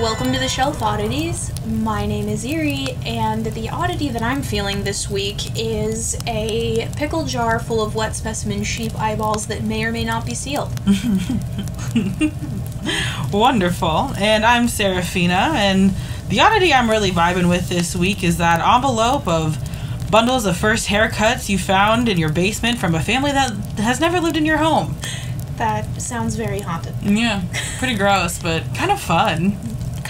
Welcome to the Shelf Oddities. My name is Eerie, and the oddity that I'm feeling this week is a pickle jar full of wet specimen sheep eyeballs that may or may not be sealed. Wonderful. And I'm Sarraphina, and the oddity I'm really vibing with this week is that envelope of bundles of first haircuts you found in your basement from a family that has never lived in your home. That sounds very haunted. Yeah, pretty gross, but kind of fun.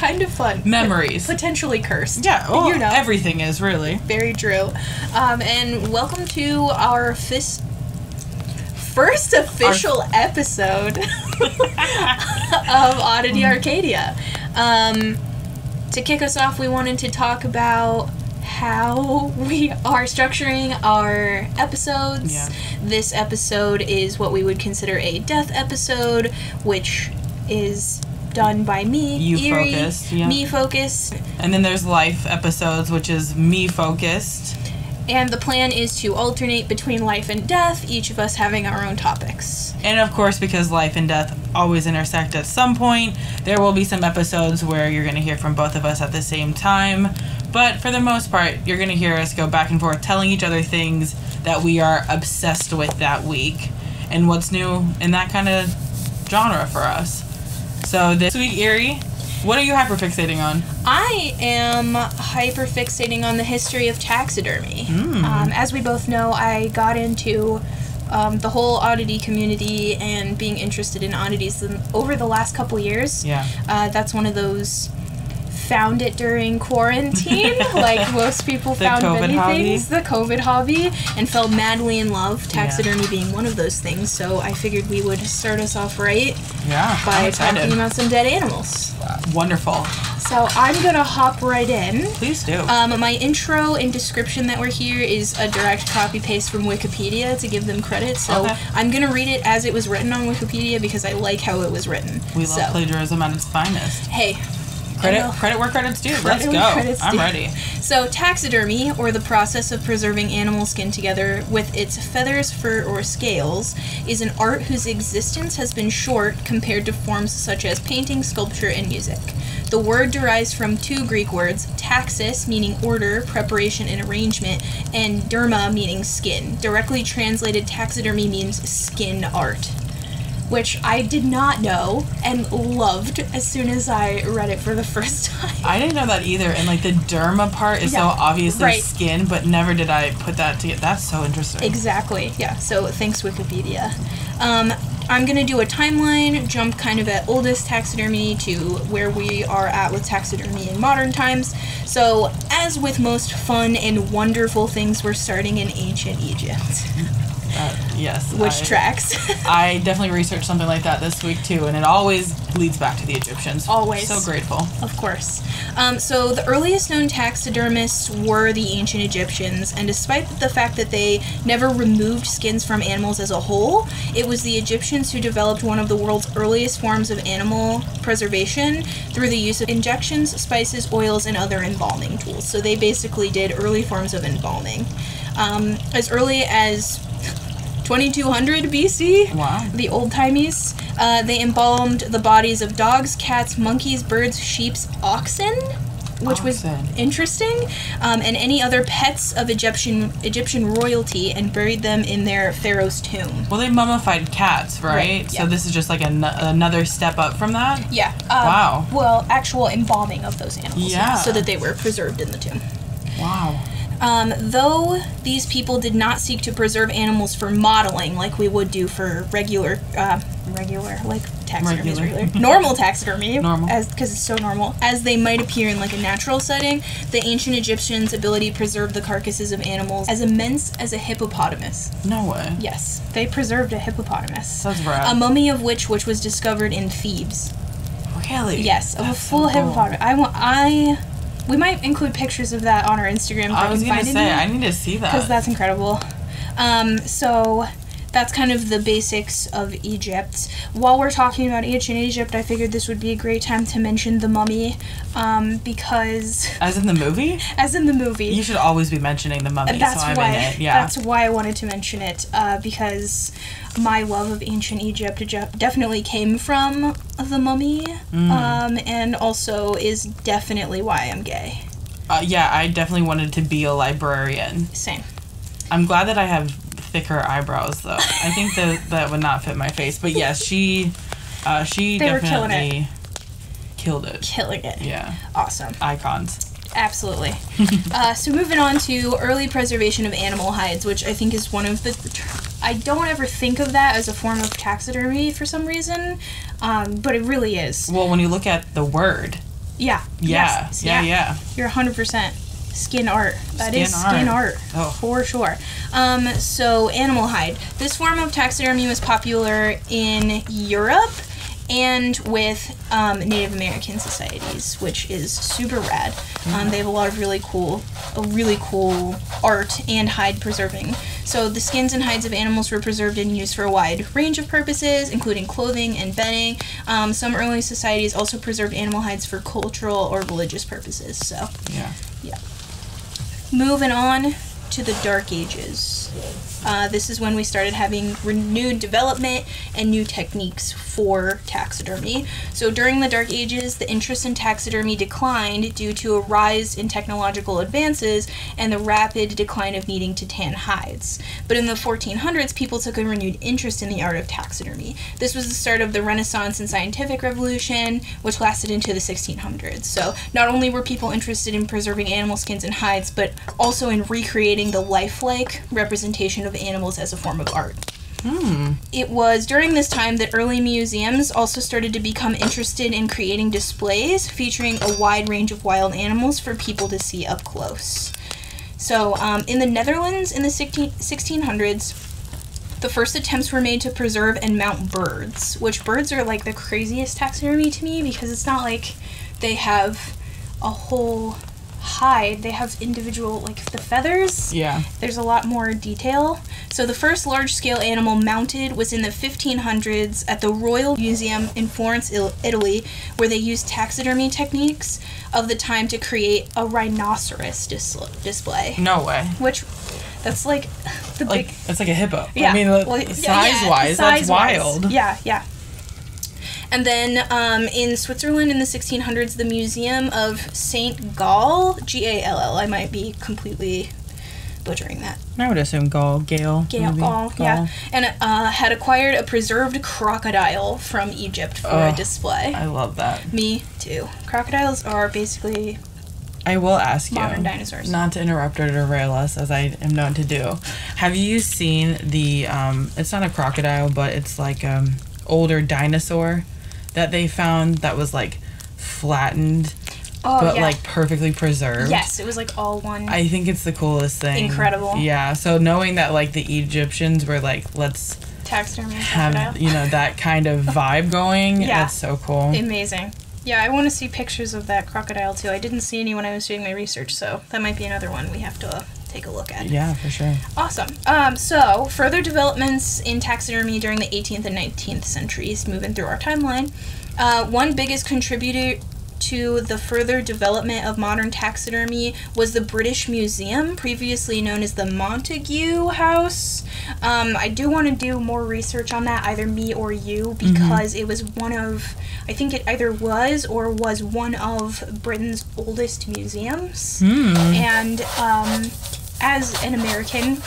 Kind of fun. Memories. Potentially cursed. Yeah, well, you know. everything is really. Very true. Um, and welcome to our fis- first official episode of Oddity Arcadia. Um, to kick us off, we wanted to talk about how we are structuring our episodes. Yeah. This episode is what we would consider a death episode, which is done by me, You Eerie, focused, yeah. me focused, And then there's life episodes, which is me focused. And the plan is to alternate between life and death, each of us having our own topics. And of course, because life and death always intersect at some point, there will be some episodes where you're going to hear from both of us at the same time. But for the most part, you're going to hear us go back and forth telling each other things that we are obsessed with that week and what's new in that kind of genre for us. So this week, Eerie, what are you hyperfixating on? I am hyperfixating on the history of taxidermy. Hmm. Um, as we both know, I got into um, the whole oddity community and being interested in oddities over the last couple years. Yeah. Uh, that's one of those found it during quarantine, like most people found COVID many hobby. things, the COVID hobby, and fell madly in love. Taxidermy being one of those things. So I figured we would start us off right Yeah. By talking about some dead animals. Wonderful. So I'm gonna hop right in. Please do. Um, my intro and description that we're here is a direct copy paste from Wikipedia to give them credit. So Okay. I'm gonna read it as it was written on Wikipedia because I like how it was written. we love so, plagiarism at its finest. Hey, Credit, credit where credit's due. Let's go. I'm ready. So, taxidermy, or the process of preserving animal skin together with its feathers, fur, or scales, is an art whose existence has been short compared to forms such as painting, sculpture, and music. The word derives from two Greek words, taxis, meaning order, preparation, and arrangement, and derma, meaning skin. Directly translated, taxidermy means skin art. Which I did not know and loved as soon as I read it for the first time. I didn't know that either. And like the derma part is Yeah, so obviously right. skin, but never did I put that together. That's so interesting. Exactly. Yeah. So thanks Wikipedia. Um, I'm gonna do a timeline, jump kind of at oldest taxidermy to where we are at with taxidermy in modern times. So, as with most fun and wonderful things, we're starting in ancient Egypt, Uh, yes. which I, tracks. I definitely researched something like that this week too, and it always leads back to the Egyptians. Always. So grateful. Of course. Um, so the earliest known taxidermists were the ancient Egyptians, and despite the fact that they never removed skins from animals as a whole, it was the Egyptians who developed one of the world's earliest forms of animal preservation through the use of injections, spices, oils, and other embalming tools. So they basically did early forms of embalming. Um, as early as 2200 BC, Wow. the old timies. Uh, they embalmed the bodies of dogs, cats, monkeys, birds, sheep, oxen, which was interesting, um, and any other pets of Egyptian Egyptian royalty, and buried them in their pharaoh's tomb. Well, they mummified cats, right? Right, So this is just like an- another step up from that. Yeah. Um, Wow. Well, actual embalming of those animals. Yeah. So that they were preserved in the tomb. Wow. Um, though these people did not seek to preserve animals for modeling like we would do for regular, uh, regular, like taxidermy Regular. regular, normal taxidermy, Normal. as because it's so normal, as they might appear in like a natural setting. The ancient Egyptians' ability to preserve the carcasses of animals as immense as a hippopotamus. No way. Yes, they preserved a hippopotamus, That's rad. a mummy of which which was discovered in Thebes. really? Yes, of a That's so full cool. hippopotamus. I want I. We might include pictures of that on our Instagram. I was gonna say I need to see that. because that's incredible. Um, so that's kind of the basics of Egypt. While we're talking about ancient Egypt, I figured this would be a great time to mention the mummy, um, because As in the movie, as in the movie, you should always be mentioning the mummy. that's so I'm why in it. Yeah. that's why I wanted to mention it uh, because my love of ancient Egypt definitely came from the mummy, Mm. um, and also is definitely why I'm gay. Uh, yeah, I definitely wanted to be a librarian. Same. I'm glad that I have thicker eyebrows, though. I think that that would not fit my face. But yes, she, uh, she They definitely killed it. Killing it. Yeah, Awesome. icons. Absolutely. uh, so moving on to early preservation of animal hides, which I think is one of the. I don't ever think of that as a form of taxidermy for some reason, um, but it really is. Well, when you look at the word, Yeah. yeah, Yes, yeah, yeah. You're 100% skin art. That is Skin skin art. art. Oh. For sure. Um, so, animal hide. This form of taxidermy was popular in Europe and with um, Native American societies, which is super rad. Um, they have a lot of really cool, a really cool art and hide preserving. So the skins and hides of animals were preserved and used for a wide range of purposes, including clothing and bedding. Um, some early societies also preserved animal hides for cultural or religious purposes. So yeah, Yeah. Moving on to the Dark Ages. Uh, this is when we started having renewed development and new techniques for taxidermy. So during the Dark Ages, the interest in taxidermy declined due to a rise in technological advances and the rapid decline of needing to tan hides. But in the 1400s, people took a renewed interest in the art of taxidermy. This was the start of the Renaissance and scientific revolution, which lasted into the 1600s. So not only were people interested in preserving animal skins and hides, but also in recreating the lifelike representation of animals as a form of art. Hmm. It was during this time that early museums also started to become interested in creating displays featuring a wide range of wild animals for people to see up close. So, um, in the Netherlands in the 16, 1600s, the first attempts were made to preserve and mount birds, which birds are like the craziest taxonomy to me because it's not like they have a whole hide, they have individual, like the feathers Yeah. there's a lot more detail. So the first large-scale animal mounted was in the 1500s at the Royal Museum in Florence, Italy, where they used taxidermy techniques of the time to create a rhinoceros dis- display. No way. Which, that's like the Like big it's like a hippo. yeah. I mean, well, size yeah, wise, that's size-wise. wild. Yeah, yeah. And then um, in Switzerland in the 1600s, the Museum of Saint Gall, G A L L, I might be completely butchering that. I would assume Gaul, Gale. Gale. Gall, yeah. And uh, had acquired a preserved crocodile from Egypt for a display. I love that. Me too. Crocodiles are basically I will ask you. Modern dinosaurs. Not to interrupt or derail us, as I am known to do. Have you seen the? Um, it's not a crocodile, but it's like um older dinosaur that they found that was like flattened, oh but yeah. like perfectly preserved. yes, it was like all one. I think it's the coolest thing. Incredible. Yeah. So knowing that like the Egyptians were like, let's taxidermy have you know that kind of vibe going. Yeah. That's so cool. Amazing. Yeah, I want to see pictures of that crocodile too. I didn't see any when I was doing my research, so that might be another one we have to uh, take a look at. yeah, for sure. Awesome. Um, so, further developments in taxidermy during the 18th and 19th centuries, moving through our timeline. Uh, one biggest contributor to the further development of modern taxidermy was the British Museum, previously known as the Montagu House. Um, I do want to do more research on that, either me or you, because it was one of, I think it either was or was one of Britain's oldest museums. Hmm. And um, as an American,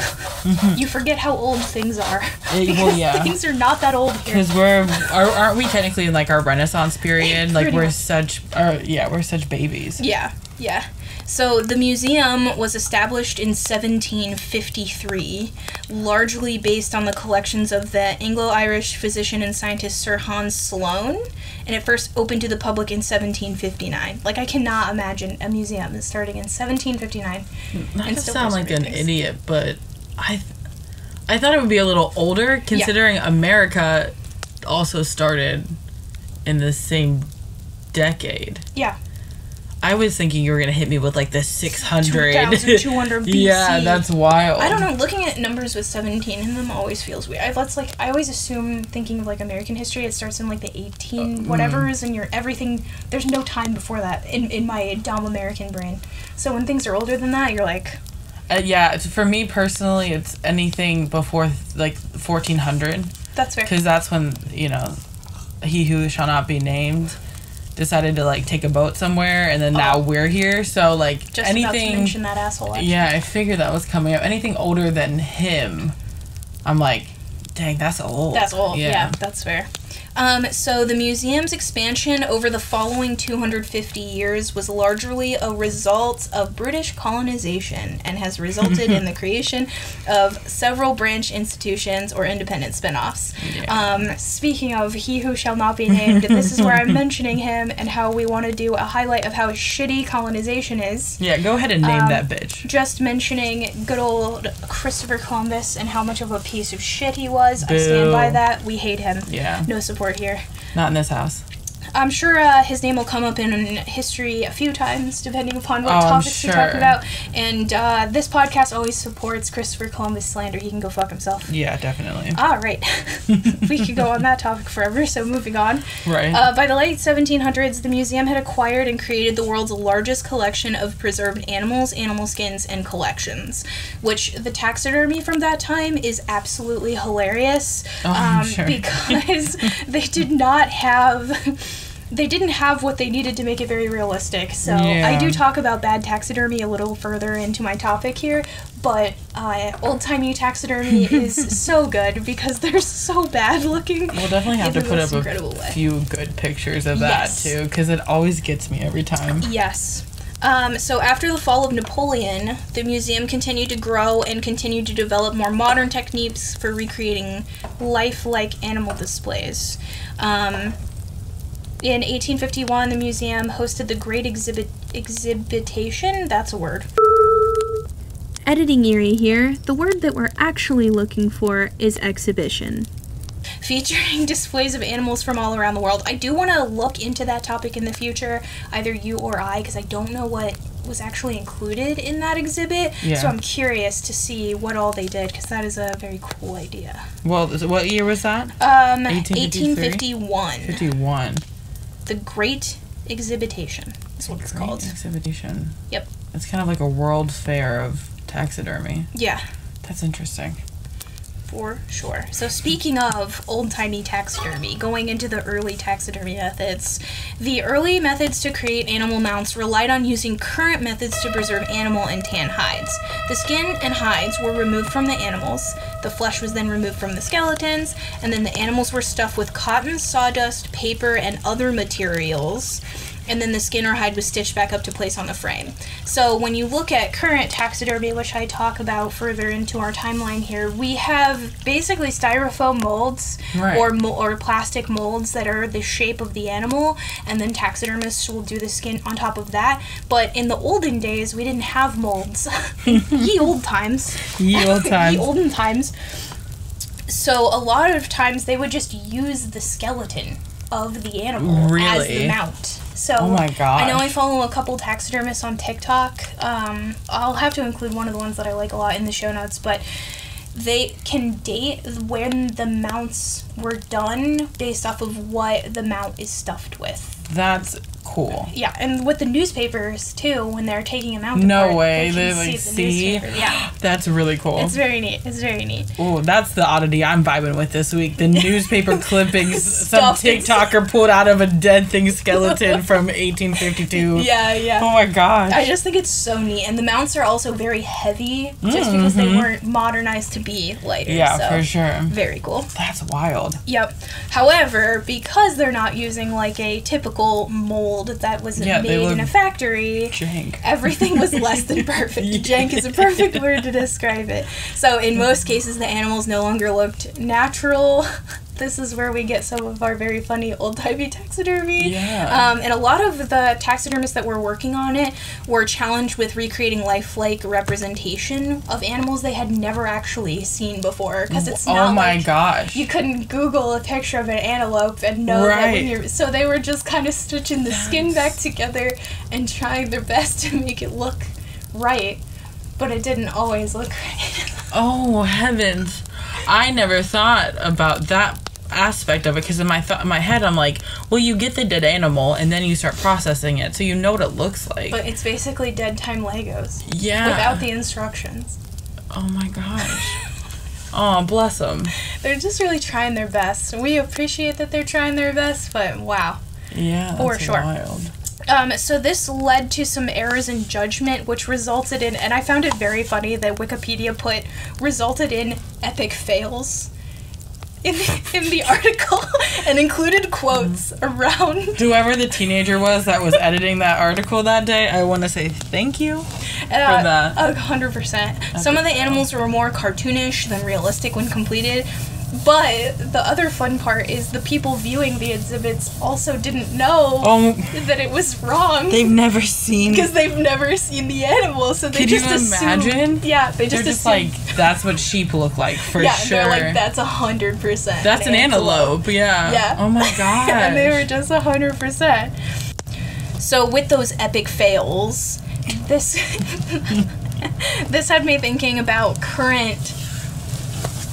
you forget how old things are. Eh, because well, yeah. things are not that old here. Because we're are, aren't we technically in like our Renaissance period? Like we're much. such, uh, yeah, we're such babies. Yeah, yeah. So the museum was established in 1753, largely based on the collections of the Anglo-Irish physician and scientist Sir Hans Sloane, and it first opened to the public in 1759. Like I cannot imagine a museum that's starting in 1759. Not And hmm, to sound like an things. idiot, but I, th- I thought it would be a little older, considering America also started in the same decade. Yeah. I was thinking you were gonna hit me with like the 600. 2200 BC. yeah, that's wild. I don't know. Looking at numbers with 17 in them always feels weird. I, that's like I always assume thinking of like American history, it starts in like the 18 whatever's, and you're everything. There's no time before that in in my dumb American brain. So when things are older than that, you're like, Uh, yeah, for me personally, it's anything before like 1400 that's fair. because that's when you know he who shall not be named decided to like take a boat somewhere, and then now Oh. we're here. So like Just anything. mention that asshole. actually. Yeah, I figured that was coming up. Anything older than him, I'm like, dang, that's old. That's old. Yeah. that's fair. Um, so the museum's expansion over the following 250 years was largely a result of British colonization and has resulted in the creation of several branch institutions or independent spin-offs. Um, speaking of he who shall not be named, this is where I'm mentioning him and how we want to do a highlight of how shitty colonization is Yeah, go ahead and name Um, that bitch. just mentioning good old Christopher Columbus and how much of a piece of shit he was. I stand by that. We hate him. Yeah, No support here. not in this house. I'm sure uh, his name will come up in history a few times, depending upon what Oh, topics we talk sure. about. And uh, this podcast always supports Christopher Columbus slander. He can go fuck himself. Yeah, definitely. All right, we could go on that topic forever. So moving on. right. Uh, by the late 1700s, the museum had acquired and created the world's largest collection of preserved animals, animal skins, and collections, which the taxidermy from that time is absolutely hilarious Oh, um, sure. because they did not have. They didn't have what they needed to make it very realistic. So I do talk about bad taxidermy a little further into my topic here, but uh, old timey taxidermy is so good because they're so bad looking. we'll definitely have to put up a few good pictures of that Yes. too, because it always gets me every time. Yes. Um, so after the fall of Napoleon, the museum continued to grow and continued to develop more modern techniques for recreating lifelike animal displays. Um, in 1851, the museum hosted the Great Exhibit Exhibitation. That's a word. Editing Eerie here. The word that we're actually looking for is exhibition. featuring displays of animals from all around the world. I do want to look into that topic in the future, either you or I, because I don't know what was actually included in that exhibit. Yeah. So I'm curious to see what all they did, because that is a very cool idea. Well, what year was that? Um, 1853? 1851. 51. The Great Exhibitation That's what it's Great called. Exhibition. Yep. It's kind of like a world fair of taxidermy. Yeah. That's interesting. For sure. So speaking of old-timey taxidermy, going into the early taxidermy methods, the early methods to create animal mounts relied on using current methods to preserve animal and tan hides. The skin and hides were removed from the animals, the flesh was then removed from the skeletons, and then the animals were stuffed with cotton, sawdust, paper, and other materials. And then the skin or hide was stitched back up to place on the frame. So when you look at current taxidermy, which I talk about further into our timeline here, we have basically styrofoam molds Right. or mo- or plastic molds that are the shape of the animal, and then taxidermists will do the skin on top of that. But in the olden days, we didn't have molds. Ye old times. Ye old times. Ye olden times. So a lot of times they would just use the skeleton of the animal as the mount. So Oh my god! I know I follow a couple taxidermists on TikTok. Um, I'll have to include one of the ones that I like a lot in the show notes, but they can date when the mounts were done based off of what the mount is stuffed with. That's cool. Yeah, and with the newspapers too, when they're taking them out. No apart, way. They like the see. Yeah, That's really cool. it's very neat. It's very neat. Oh, that's the oddity I'm vibing with this week. The newspaper clippings some TikToker pulled out of a dead thing skeleton from 1852. Yeah, yeah. Oh my gosh. I just think it's so neat, and the mounts are also very heavy, just because they Mhm. weren't modernized to be lighter. yeah, so for sure. Very cool. That's wild. Yep. However, because they're not using like a typical mold that was Yeah, made in a factory, Jank. everything was less than perfect. Yeah. Jank is a perfect word to describe it. So in most cases, the animals no longer looked natural. this is where we get some of our very funny old timey taxidermy. Yeah. Um, and a lot of the taxidermists that were working on it were challenged with recreating lifelike representation of animals they had never actually seen before because it's not. oh not my like gosh. you couldn't Google a picture of an antelope and know that Right. when you're. So they were just kind of stitching the skin back together and trying their best to make it look right, but it didn't always look right. Oh heavens! I never thought about that aspect of it because in my th- in my head I'm like, well, you get the dead animal and then you start processing it, so you know what it looks like. but it's basically dead time Legos yeah. without the instructions. oh my gosh. oh, bless them. They're just really trying their best. We appreciate that they're trying their best, but wow. Yeah. For sure. Wild. Um, so this led to some errors in judgment, which resulted in, and I found it very funny that Wikipedia put resulted in epic fails in the, in the article and included quotes around. Whoever the teenager was that was editing that article that day, I want to say thank you. Uh, that. A hundred percent. Some of the animals were more cartoonish than realistic when completed. But the other fun part is the people viewing the exhibits also didn't know Oh, that it was wrong. they've never seen. because they've never seen the animal, so they Could you just assume. imagine? Yeah, they They're just just like that's what sheep look like for yeah, sure. they're like that's a hundred percent. That's an antelope. Yeah. Yeah. Oh my god. and they were just a hundred percent. So with those epic fails, this this had me thinking about current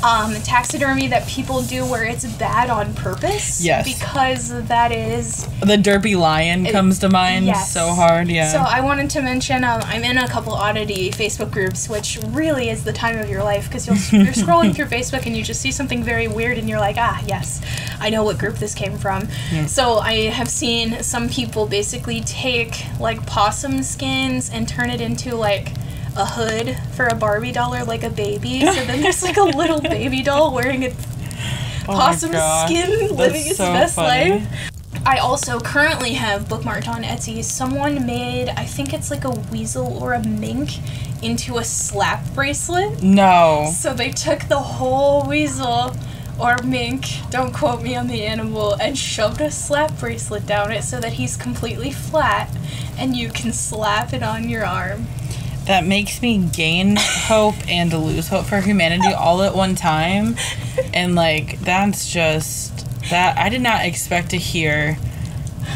um, taxidermy that people do where it's bad on purpose. Yes. Because that is the derpy lion It- comes to mind yes. so hard. Yeah. So I wanted to mention um, I'm in a couple oddity Facebook groups, which really is the time of your life because you'll you're scrolling through Facebook and you just see something very weird and you're like, ah, yes, I know what group this came from. So I have seen some people basically take like possum skins and turn it into like a hood for a Barbie doll or like a baby. So then there's like a little baby doll wearing a Oh possum skin, That's living its so best funny. life. I also currently have bookmarked on Etsy. Someone made, I think it's like a weasel or a mink, into a slap bracelet. No. So they took the whole weasel or mink, don't quote me on the animal, and shoved a slap bracelet down it so that he's completely flat and you can slap it on your arm. That makes me gain hope and lose hope for humanity all at one time. And like that's just that I did not expect to hear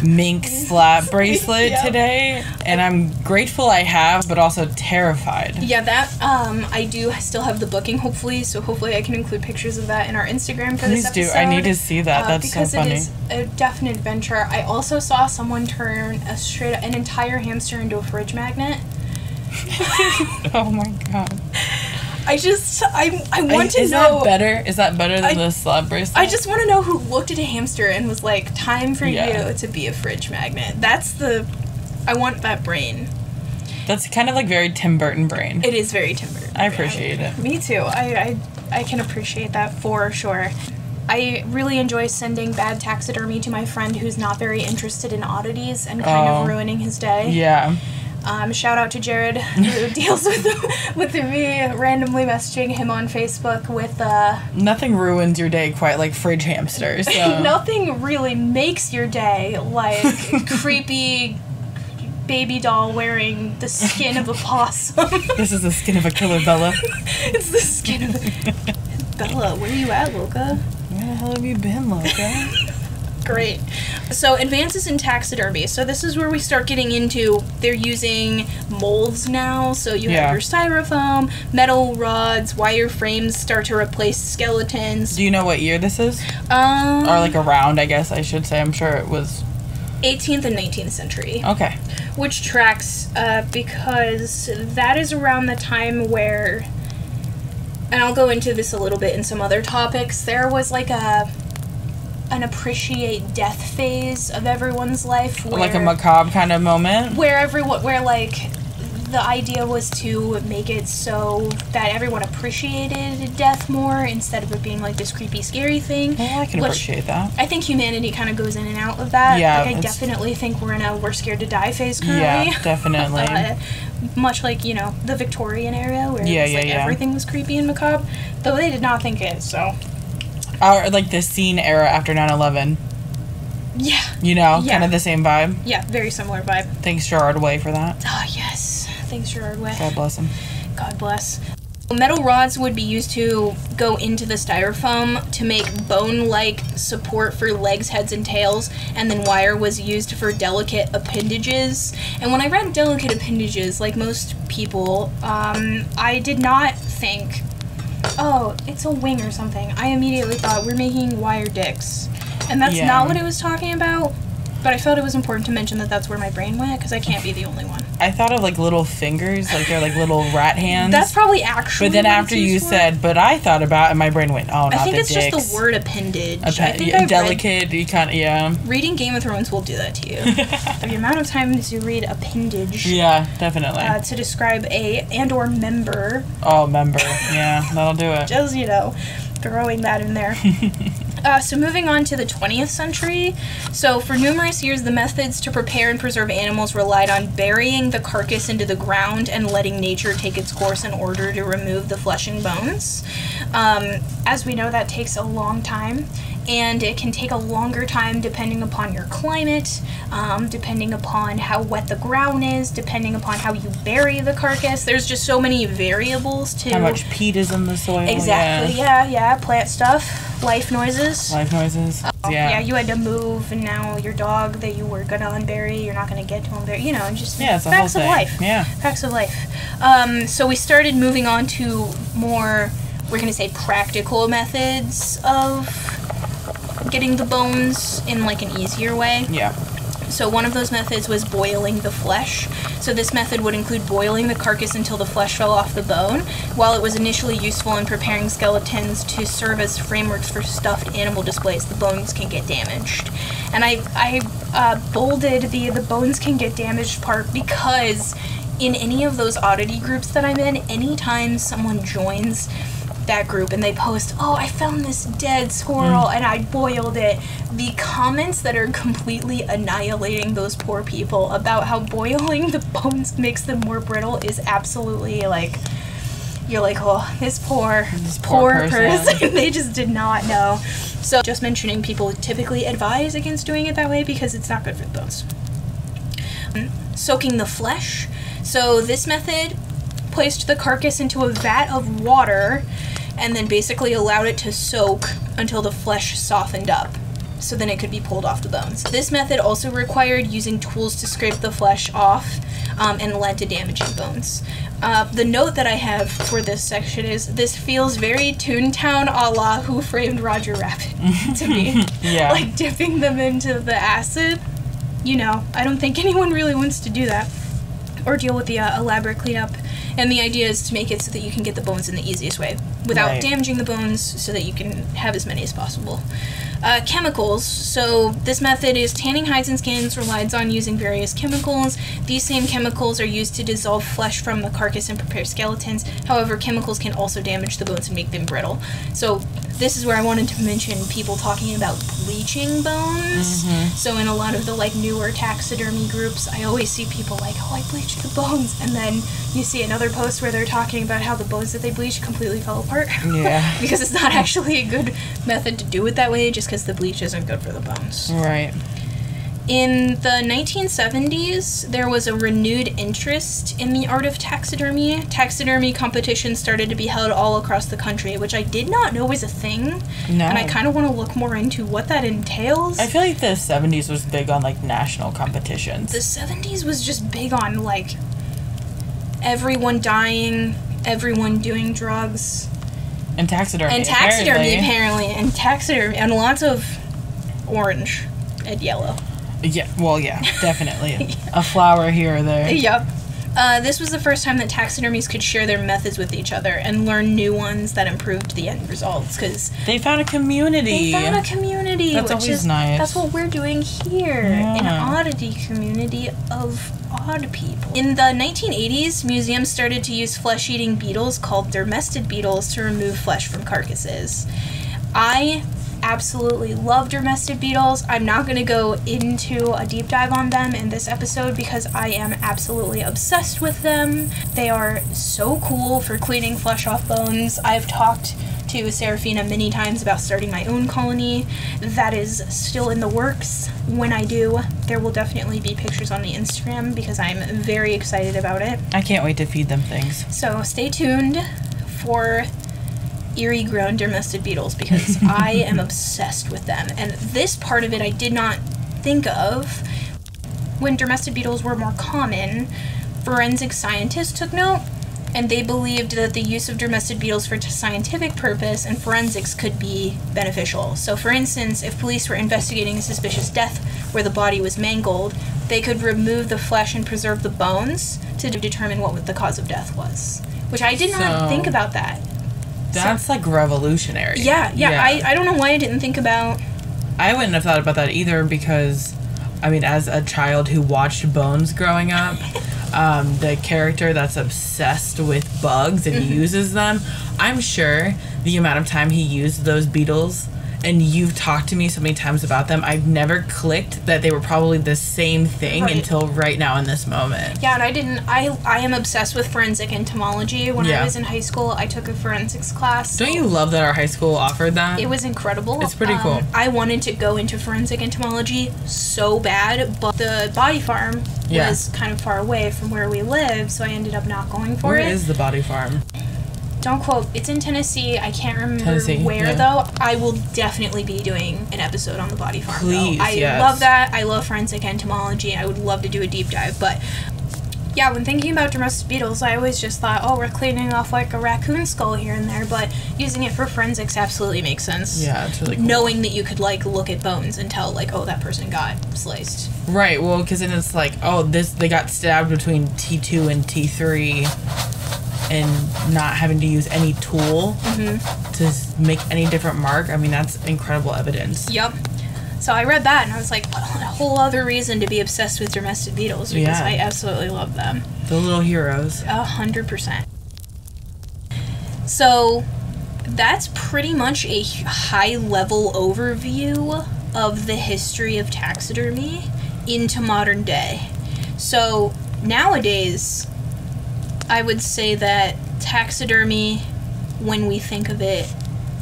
mink slap bracelet Yeah. today and I'm grateful I have but also terrified. Yeah, that um, I do still have the booking. Hopefully, so hopefully I can include pictures of that in our Instagram for Please this do. I need to see that. uh, That's so because funny. it is a definite adventure. I also saw someone turn a straight an entire hamster into a fridge magnet. oh my god. I just I I want to is know. that better? Is that better than I- the slap bracelet? I just want to know who looked at a hamster and was like, "Time for Yeah. you to be a fridge magnet." That's the. I want that brain. That's kind of like very Tim Burton brain. It is very timber. I appreciate it. Me too. I, I I can appreciate that for sure. I really enjoy sending bad taxidermy to my friend who's not very interested in oddities and kind Oh. of ruining his day. Yeah. Um, shout out to Jared who deals with with me randomly messaging him on Facebook with uh, Nothing ruins your day quite like fridge hamsters. So. nothing really makes your day like creepy baby doll wearing the skin of a possum. This is the skin of a killer Bella. it's the skin of a Bella. Where are you at, Luca? Where the hell have you been, Loca? Great. So advances in taxidermy. So this is where we start getting into they're using molds now. So you Yeah. have your styrofoam, metal rods, wire frames start to replace skeletons. Do you know what year this is? Um, Or like around, I guess I should say. I'm sure it was. 18th and 19th century, Okay. which tracks uh, because that is around the time where, and I'll go into this a little bit in some other topics. There was like a an appreciate death phase of everyone's life, where, Like a macabre kind of moment. where everyone where like the idea was to make it so that everyone appreciated death more instead of it being like this creepy scary thing Yeah, I can Which- appreciate that. i think humanity kind of goes in and out of that Yeah, like i definitely think we're in a we're scared to die phase currently Yeah, definitely. uh, much like you know the victorian era where Yeah, it was, yeah, like yeah. everything was creepy and macabre though they did not think it so Or like the scene era after 9/11. Yeah. You know, Yeah. kind of the same vibe. Yeah, very similar vibe. Thanks Gerard Way for that. Ah, yes. Thanks, Gerard Way. God bless him. God bless. Metal rods would be used to go into the styrofoam to make bone like support for legs, heads, and tails, and then wire was used for delicate appendages. And when I read delicate appendages, like most people, um, I did not think, oh, it's a wing or something. I immediately thought we're making wire dicks. And that's Yeah. not what it was talking about. But I felt it was important to mention that that's where my brain went because I can't be the only one. I thought of like little fingers, like they're like little rat hands. That's probably actually. but then after you said, but I thought about, and my brain went, oh, not I think the it's dicks. just the word appendage. Appa- I think yeah, delicate. You kind of yeah. reading Game of Thrones will do that to you. the amount of times you read appendage Yeah, definitely. uh, to describe a and or member, oh, member. Yeah, that'll do it. just you know, throwing that in there. Uh, so moving on to the 20th century. So for numerous years, the methods to prepare and preserve animals relied on burying the carcass into the ground and letting nature take its course in order to remove the flesh and bones. Um, as we know, that takes a long time. And it can take a longer time depending upon your climate, um, depending upon how wet the ground is, depending upon how you bury the carcass. There's just so many variables to How much peat is in the soil? Exactly. Yeah. Yeah, yeah. Plant stuff, life noises. Life noises. Oh, yeah. yeah, you had to move, and now your dog that you were gonna unbury, you're not gonna get to unbury. You know, and just Yeah, it's a whole facts of life. Yeah. Facts of life. Um, so we started moving on to more, we're gonna say, practical methods of getting the bones in like an easier way. Yeah. So one of those methods was boiling the flesh. So this method would include boiling the carcass until the flesh fell off the bone. While it was initially useful in preparing skeletons to serve as frameworks for stuffed animal displays, the bones can get damaged. And I I uh, bolded the the bones can get damaged part because in any of those oddity groups that I'm in, anytime someone joins that group and they post, "Oh, I found this dead squirrel mm. and I boiled it." The comments that are completely annihilating those poor people about how boiling the bones makes them more brittle is absolutely like you're like, "Oh, this poor This poor poor, person." person." they just did not know. So, just mentioning people typically advise against doing it that way because it's not good for the bones. Soaking the flesh. So, this method placed the carcass into a vat of water and then basically allowed it to soak until the flesh softened up. So then it could be pulled off the bones. This method also required using tools to scrape the flesh off um, and led to damaging bones. Uh, the note that I have for this section is this feels very Toontown a la Who Framed Roger Rabbit to me. Yeah. Like dipping them into the acid. You know, I don't think anyone really wants to do that or deal with the uh, elaborate cleanup. And the idea is to make it so that you can get the bones in the easiest way without Right. damaging the bones so that you can have as many as possible. Uh, chemicals. So, this method is tanning hides and skins, relies on using various chemicals. These same chemicals are used to dissolve flesh from the carcass and prepare skeletons. However, chemicals can also damage the bones and make them brittle. So, this is where I wanted to mention people talking about bleaching bones. So in a lot of the like newer taxidermy groups, I always see people like, "Oh, I bleached the bones," and then you see another post where they're talking about how the bones that they bleached completely fell apart. Yeah. because it's not actually a good method to do it that way, just because the bleach isn't good for the bones. Right. In the 1970s, there was a renewed interest in the art of taxidermy. Taxidermy competitions started to be held all across the country, which I did not know was a thing. No. And I kind of want to look more into what that entails. I feel like the 70s was big on like national competitions. the 70s was just big on like everyone dying, everyone doing drugs, and taxidermy. and taxidermy apparently. apparently, and taxidermy, and lots of orange and yellow. Yeah, well, yeah, definitely. A flower here or there. Yep. Uh, this was the first time that taxidermies could share their methods with each other and learn new ones that improved the end results because They found a community. they found a community. That's which always is, nice. That's what we're doing here, an Yeah. oddity community of odd people. In the 1980s, museums started to use flesh-eating beetles called dermestid beetles to remove flesh from carcasses. I absolutely love dermestid beetles. I'm not going to go into a deep dive on them in this episode because I am absolutely obsessed with them. They are so cool for cleaning flesh off bones. I've talked to Sarraphina many times about starting my own colony. That is still in the works. When I do, there will definitely be pictures on the Instagram because I'm very excited about it. I can't wait to feed them things. So stay tuned for Eerie grown dermestid beetles because I am obsessed with them. And this part of it I did not think of. When dermestid beetles were more common, forensic scientists took note and they believed that the use of dermestid beetles for t- scientific purpose and forensics could be beneficial. So, for instance, if police were investigating a suspicious death where the body was mangled, they could remove the flesh and preserve the bones to determine what the cause of death was. Which I did not think about that. That's like revolutionary. Yeah, yeah, I, I don't know why I didn't think about. I wouldn't have thought about that either because, I mean, as a child who watched Bones growing up, um, the character that's obsessed with bugs and uses them, I'm sure the amount of time he used those beetles, and you've talked to me so many times about them, I've never clicked that they were probably the same thing Right. until right now in this moment. Yeah, and I didn't. I I am obsessed with forensic entomology. When Yeah. I was in high school, I took a forensics class. Don't you love that our high school offered that? It was incredible. It's pretty cool. Um, I wanted to go into forensic entomology so bad, but the body farm Yeah. was kind of far away from where we live, so I ended up not going for Where it. is the body farm? Don't quote. It's in Tennessee. I can't remember Tennessee, where yeah. though. I will definitely be doing an episode on the body farm. though. Please, I yes. love that. I love forensic entomology. I would love to do a deep dive, but. Yeah, when thinking about dermestid beetles, I always just thought, oh, we're cleaning off like a raccoon skull here and there, but using it for forensics absolutely makes sense. Yeah, it's really cool. Knowing that you could like look at bones and tell like, oh, that person got sliced. Right. Well, because then it's like, oh, this they got stabbed between T two and T three, and not having to use any tool Mm-hmm. to make any different mark. I mean, that's incredible evidence. Yep. So I read that and I was like, a whole other reason to be obsessed with dermestid beetles because Yeah. I absolutely love them. The little heroes. A hundred percent. So that's pretty much a high level overview of the history of taxidermy into modern day. So nowadays, I would say that taxidermy, when we think of it,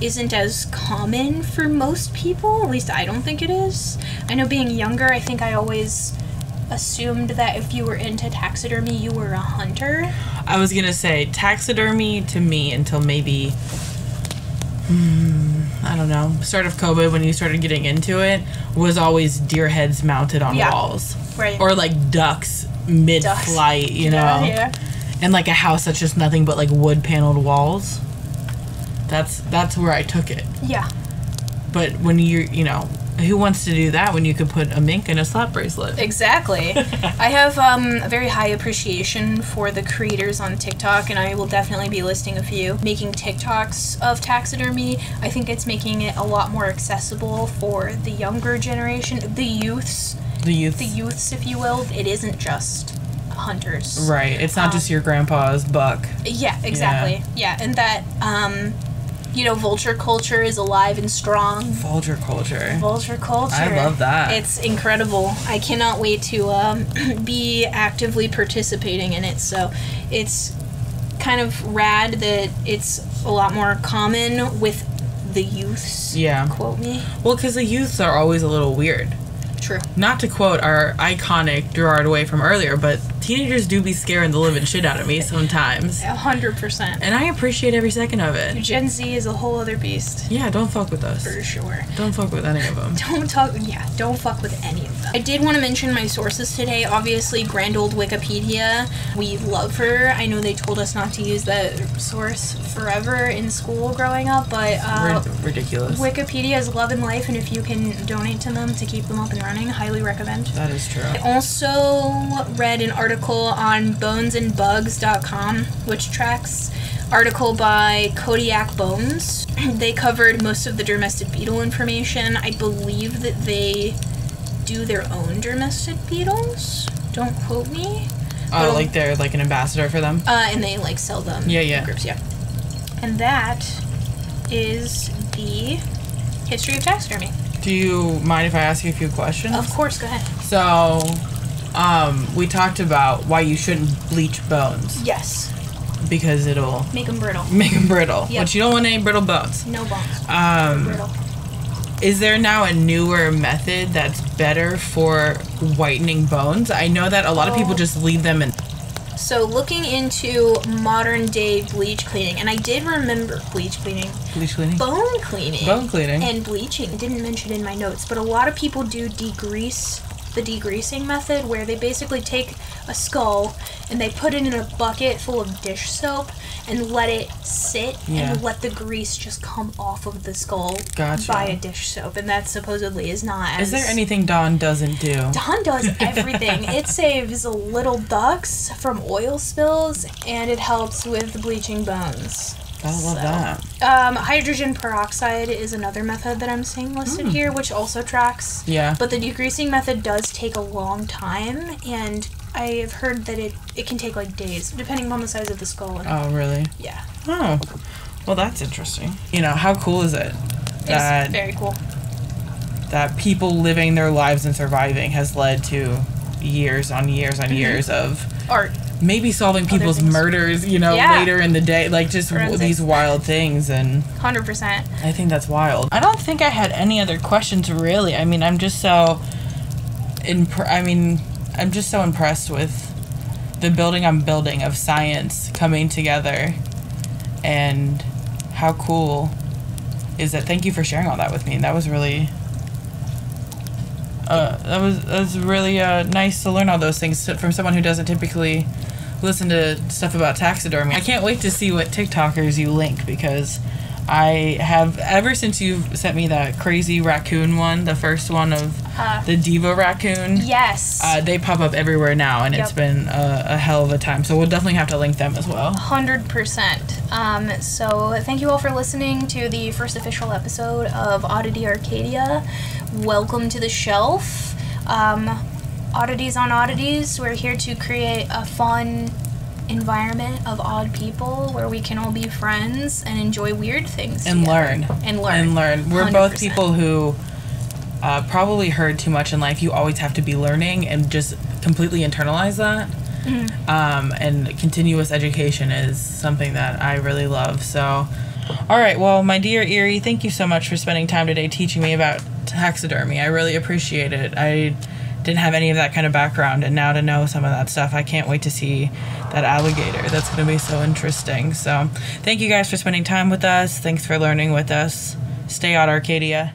isn't as common for most people. At least I don't think it is. I know being younger, I think I always assumed that if you were into taxidermy, you were a hunter. I was gonna say taxidermy to me until maybe, hmm, I don't know, start of COVID when you started getting into it was always deer heads mounted on Yeah. walls Right. or like ducks mid-flight, you know. Yeah, yeah. And like a house that's just nothing but like wood paneled walls. That's that's where I took it. Yeah. But when you you know who wants to do that when you could put a mink in a slap bracelet? Exactly. I have um, a very high appreciation for the creators on TikTok, and I will definitely be listing a few making TikToks of taxidermy. I think it's making it a lot more accessible for the younger generation, the youths, The youth. the youths, if you will. It isn't just hunters. Right. It's not Um, just your grandpa's buck. Yeah, exactly. Yeah, and that um, you know, vulture culture is alive and strong. Vulture culture. Vulture culture. I love that. It's incredible. I cannot wait to um, be actively participating in it. So it's kind of rad that it's a lot more common with the youths. Yeah. Quote me. Well, because the youths are always a little weird. True. Not to quote our iconic Gerard Way from earlier, but teenagers do be scaring the living shit out of me sometimes. A hundred percent. And I appreciate every second of it. Gen Z is a whole other beast. Yeah, don't fuck with us. For sure. Don't fuck with any of them. Don't talk. Yeah, don't fuck with any of them. I did want to mention my sources today. Obviously, grand old Wikipedia. We love her. I know they told us not to use that source forever in school growing up, but uh, Rid- ridiculous. Wikipedia is love and life, and if you can donate to them to keep them up and running, highly recommend. that is true. I also read an article on bonesandbugs.com, which tracks article by Kodiak Bones. They covered most of the dermestid beetle information. I believe that they do their own dermestid beetles. Don't quote me. Oh, Well- like they're like an ambassador for them. Uh, and they like sell them. Yeah, yeah. Groups, yeah. And that is the history of taxidermy. Do you mind if I ask you a few questions? Of course, go ahead. So, um, we talked about why you shouldn't bleach bones. Yes. because it'll Make them brittle. make them brittle. Yep. But you don't want any brittle bones. No bones. Um, brittle. is there now a newer method that's better for whitening bones? I know that a lot of people Oh. just leave them in. So looking into modern day bleach cleaning, and I did remember bleach cleaning, Bleach cleaning. bone cleaning, Bone cleaning. and bleaching. Didn't mention in my notes, but a lot of people do degrease the degreasing method, where they basically take a skull and they put it in a bucket full of dish soap and let it sit Yeah. and let the grease just come off of the skull Gotcha. by a dish soap, and that supposedly is not. As Is there anything Dawn doesn't do? Dawn does everything. it saves little ducks from oil spills, and it helps with bleaching bones. I love So, that. Um, hydrogen peroxide is another method that I'm seeing listed Hmm. here, which also tracks. Yeah. But the degreasing method does take a long time, and I have heard that it, it can take like days, depending on the size of the skull. And, Oh, really? yeah, Oh. Well, that's interesting. You know, how cool is it that it's very cool. that people living their lives and surviving has led to years on years on years of Art. Maybe solving people's murders, you know, Yeah. later in the day, like just w- these wild things and 100%. I think that's wild. I don't think I had any other questions really. I mean, I'm just so impr- I mean, I'm just so impressed with the building I'm building of science coming together and how cool is that thank you for sharing all that with me. That was really uh, that was that was really uh, nice to learn all those things from someone who doesn't typically listen to stuff about taxidermy. I can't wait to see what TikTokers you link because I have ever since you sent me that crazy raccoon one, the first one of Uh, the diva raccoon. yes. Uh, they pop up everywhere now, and it's been a, a hell of a time. So we'll definitely have to link them as well. Hundred percent. Um, so thank you all for listening to the first official episode of Oddity Arcadia. Welcome to the shelf. Um, oddities on oddities. We're here to create a fun environment of odd people where we can all be friends and enjoy weird things And together. learn. and learn and learn. We're both 100%. people who uh, probably heard too much in life. You always have to be learning and just completely internalize that. Mm-hmm. Um, and continuous education is something that I really love. So, all right. Well, my dear Eerie, thank you so much for spending time today teaching me about taxidermy. I really appreciate it. I didn't have any of that kind of background, and now to know some of that stuff, I can't wait to see that alligator. That's going to be so interesting. So, thank you guys for spending time with us. Thanks for learning with us. Stay out, Arcadia.